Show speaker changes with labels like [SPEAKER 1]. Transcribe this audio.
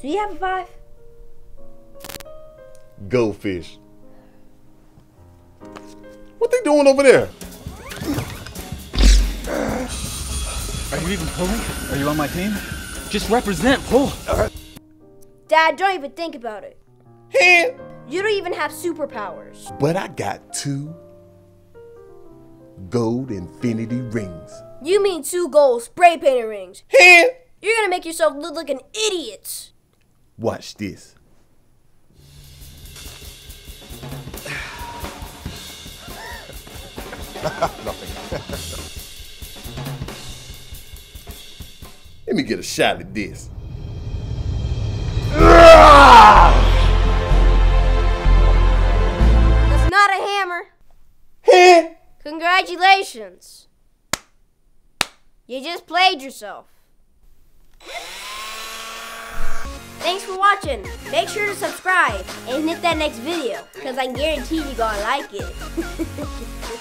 [SPEAKER 1] Do you have a five?
[SPEAKER 2] Go fish. What they doing over there?
[SPEAKER 3] Are you even pulling? Are you on my team? Just represent, pull.
[SPEAKER 1] Dad, don't even think about it.
[SPEAKER 2] Hand.
[SPEAKER 1] You don't even have superpowers.
[SPEAKER 2] But I got two gold infinity rings.
[SPEAKER 1] You mean two gold spray painted rings.
[SPEAKER 2] Hand.
[SPEAKER 1] You're gonna make yourself look like an idiot.
[SPEAKER 2] Watch this. Let me get a shot at this.
[SPEAKER 1] That's not a hammer. Congratulations. You just played yourself. Thanks for watching. Make sure to subscribe and hit that next video because I guarantee you're gonna like it.